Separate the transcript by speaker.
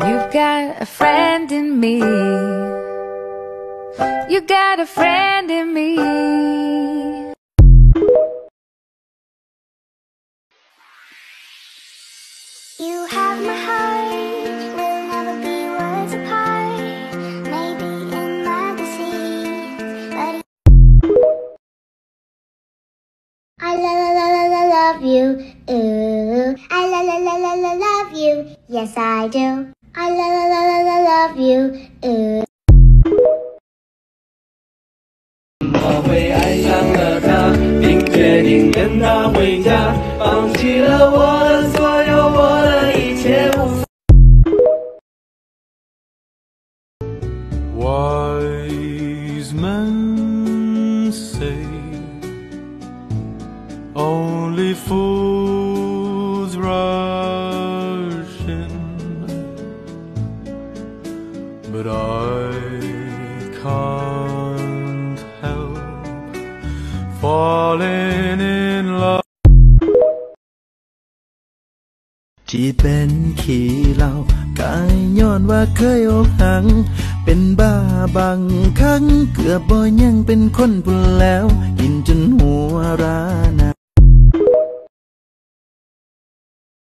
Speaker 1: You've got a friend in me. You got a friend in me.
Speaker 2: You have my heart, I la la la la love you. Ooh, I la la la la la love you. Yes, I do. I la la la la la love you. Ooh.
Speaker 3: 我会爱上了他，并决定跟他回家，放弃了我的所有，我的一切无所。
Speaker 4: Wise men say only fools But I can't help falling in love.
Speaker 5: ที่เป็นขี้เหล้าก็ย้อนว่าเคยอกหัง เป็นบ้าบางครั้ง เกือบบ่ยังเป็นคนพุ่นแล้วกินจ